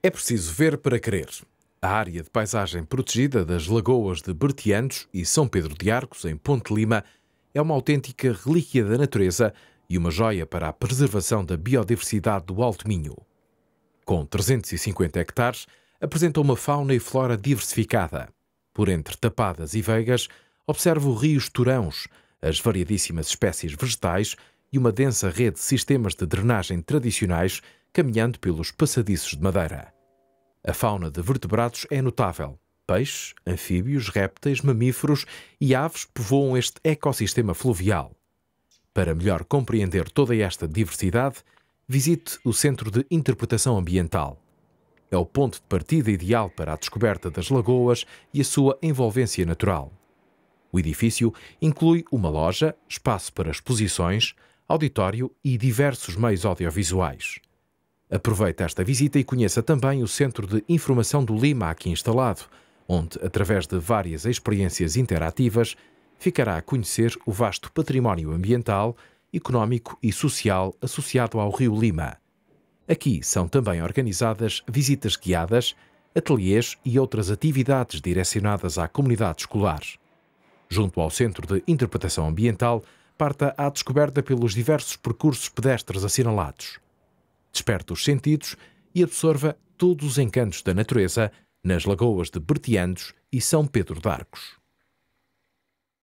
É preciso ver para querer. A área de paisagem protegida das lagoas de Bertianos e São Pedro de Arcos, em Ponte Lima, é uma autêntica relíquia da natureza e uma joia para a preservação da biodiversidade do Alto Minho. Com 350 hectares, apresenta uma fauna e flora diversificada. Por entre tapadas e veigas, observa os rios Turãos, as variadíssimas espécies vegetais e uma densa rede de sistemas de drenagem tradicionais caminhando pelos passadiços de madeira. A fauna de vertebrados é notável. Peixes, anfíbios, répteis, mamíferos e aves povoam este ecossistema fluvial. Para melhor compreender toda esta diversidade, visite o Centro de Interpretação Ambiental. É o ponto de partida ideal para a descoberta das lagoas e a sua envolvência natural. O edifício inclui uma loja, espaço para exposições, auditório e diversos meios audiovisuais. Aproveite esta visita e conheça também o Centro de Informação do Lima aqui instalado, onde, através de várias experiências interativas, ficará a conhecer o vasto património ambiental, económico e social associado ao Rio Lima. Aqui são também organizadas visitas guiadas, ateliês e outras atividades direcionadas à comunidade escolar. Junto ao Centro de Interpretação Ambiental, parta à descoberta pelos diversos percursos pedestres assinalados desperte os sentidos e absorva todos os encantos da natureza nas lagoas de Bertianos e São Pedro de Arcos.